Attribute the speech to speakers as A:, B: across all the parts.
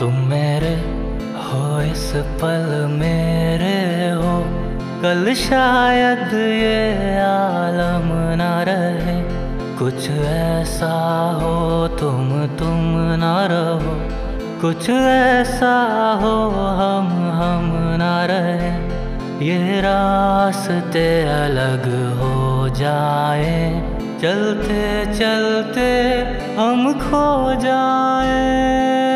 A: तुम मेरे हो इस पल मेरे हो। कल शायद ये आलम ना रहे। कुछ ऐसा हो तुम तुम ना रहो। कुछ ऐसा हो हम हम ना रहे। ये रास्ते अलग हो जाए। चलते चलते हम खो जाए।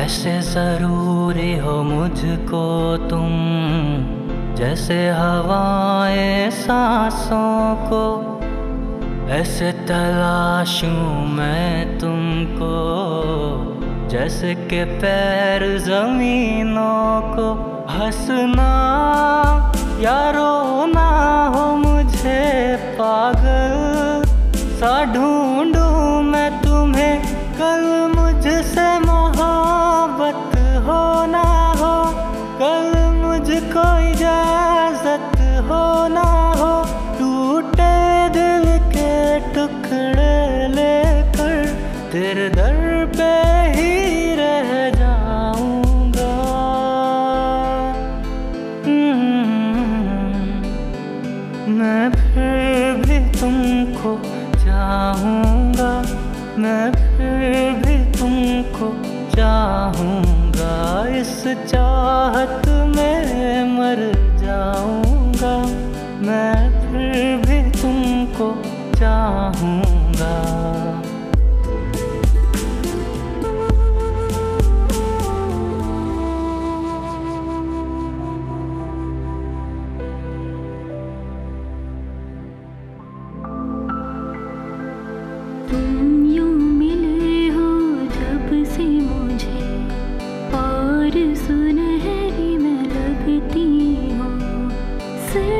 A: ऐसे ज़रूरी हो मुझको तुम, जैसे हवाएँ सांसों को, ऐसे तलाशूं मैं तुमको, जैसे के पैर जमीनों को, हंसना या तेरे दर पे ही रह जाऊँगा। हम्म, मैं फिर भी तुमको चाहूँगा मैं फिर भी तुमको चाहूँगा। इस चाहत में मर जाऊँगा मैं फिर भी तुमको चाहूँगा।
B: लगती हूँ।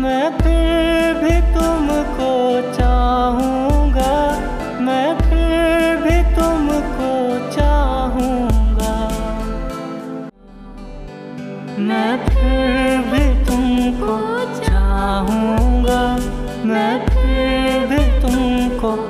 A: मैं फिर भी तुमको चाहूँगा। मैं फिर भी तुमको चाहूँगा। मैं फिर भी तुमको चाहूँगा। मैं फिर भी तुमको